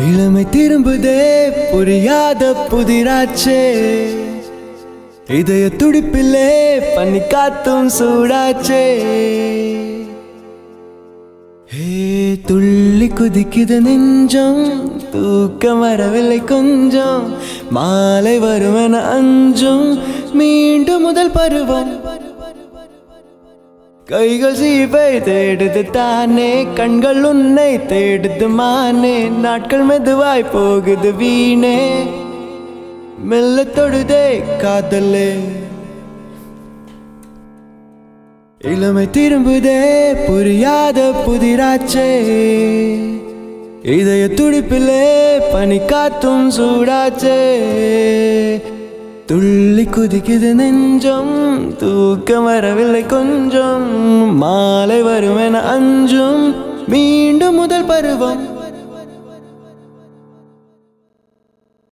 இளமை திரும்புதே புரியாத புதிராச்சே. இதய துடிப்பிலே பண்ணி காத்தும் சூடாச்சே. ஹே துள்ளி குதிக்குது நெஞ்சம் தூக்கம் வரவில்லை கொஞ்சம். மாலை வருமென அஞ்சும் மீண்டும் முதல் பருவம். கைகள் சீப்பை தேடுது தானே கண்கள் உன்னை தேடுது மானே நாட்கள் மெதுவாய் போகுது வீணே. மெல்ல தொடுதே காதலே. இளமை திரும்புதே புரியாத புதிராச்சே. இதய துடிப்பிலே பனி காத்தும் சூடாச்சே. துள்ளி குதிக்குது நெஞ்சம் தூக்கம் வரவில்லை கொஞ்சம். மாலை வருமென அஞ்சும். மீண்டும் முதல் பருவம்.